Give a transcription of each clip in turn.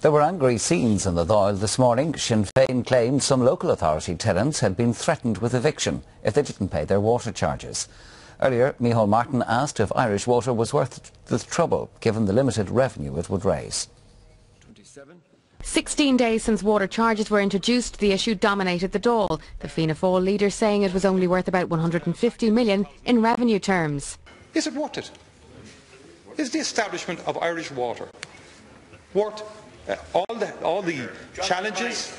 There were angry scenes in the Dáil this morning. Sinn Féin claimed some local authority tenants had been threatened with eviction if they didn't pay their water charges. Earlier, Micheál Martin asked if Irish Water was worth the trouble, given the limited revenue it would raise. 16 days since water charges were introduced, the issue dominated the Dáil. The Fianna Fáil leader saying it was only worth about 150 million in revenue terms. Is it worth it? Is the establishment of Irish Water worth Uh, all, the, all the challenges,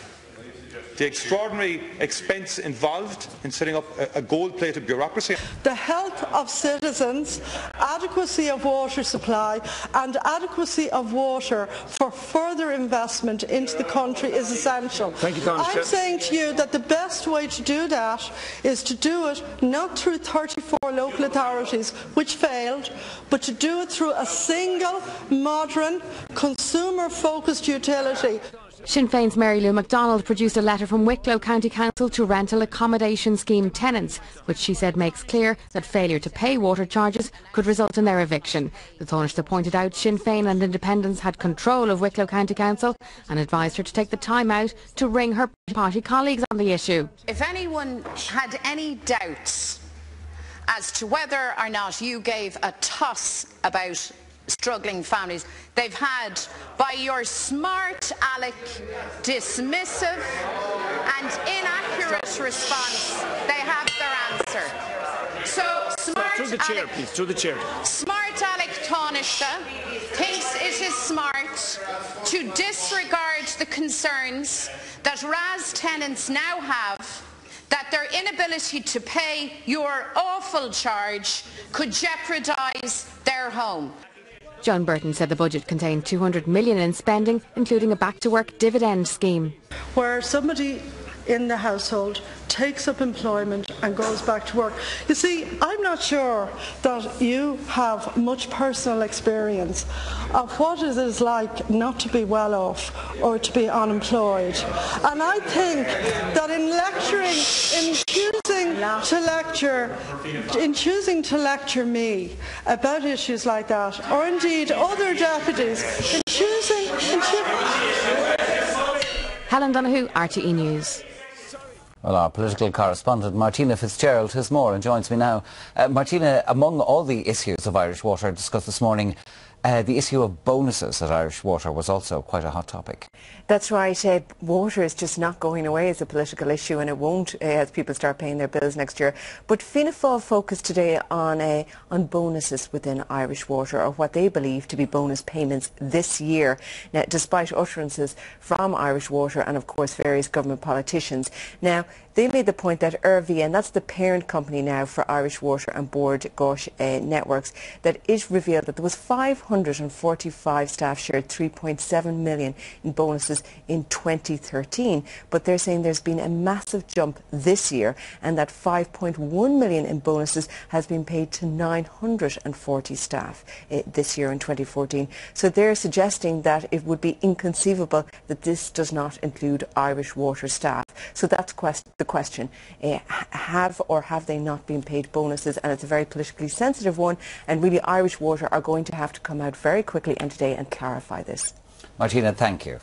the extraordinary expense involved in setting up a, a gold-plated bureaucracy. The health of citizens, adequacy of water supply and adequacy of water for further investment into the country is essential. Thank you, I'm saying to you that the best way to do that is to do it not through 34 local authorities, which failed, but to do it through a single, modern, consumer-focused utility. Sinn Féin's Mary Lou McDonald produced a letter from Wicklow County Council to rental accommodation scheme tenants, which she said makes clear that failure to pay water charges could result in their eviction. The Taoiseach pointed out Sinn Féin and independents had control of Wicklow County Council and advised her to take the time out to ring her party colleagues on the issue. If anyone had any doubts as to whether or not you gave a toss about struggling families. They've had, by your smart Alec, dismissive and inaccurate response, they have their answer. So, smart Through the chair, aleck, please. Through the chair. smart aleck Taoiseach thinks it is smart to disregard the concerns that RAS tenants now have that their inability to pay your awful charge could jeopardise their home. Joan Burton said the budget contained 200 million in spending, including a back-to-work dividend scheme. where somebody in the household takes up employment and goes back to work. You see, I'm not sure that you have much personal experience of what it is like not to be well off or to be unemployed. And I think that in lecturing, in choosing to lecture, in choosing to lecture me about issues like that, or indeed other deputies, in choosing, in choo- Helen Donahue, RTE News. Well, our political correspondent Martina Fitzgerald has more and joins me now. Uh, Martina, among all the issues of Irish Water discussed this morning, uh, the issue of bonuses at Irish Water was also quite a hot topic. That's right. Uh, water is just not going away as a political issue, and it won't uh, as people start paying their bills next year. But Fianna Fáil focused today on uh, on bonuses within Irish Water, or what they believe to be bonus payments this year. Now, despite utterances from Irish Water and, of course, various government politicians. Now, they made the point that Ervia, that's the parent company now for Irish Water and Bord Gáis uh, Networks, that it revealed that there was 545 staff shared 3.7 million in bonuses in 2013. But they're saying there's been a massive jump this year and that 5.1 million in bonuses has been paid to 940 staff uh, this year in 2014. So they're suggesting that it would be inconceivable that this does not include Irish Water staff. So that's quest the question. Uh, have or have they not been paid bonuses? And it's a very politically sensitive one. And really, Irish Water are going to have to come out very quickly and today and clarify this. Martina, thank you.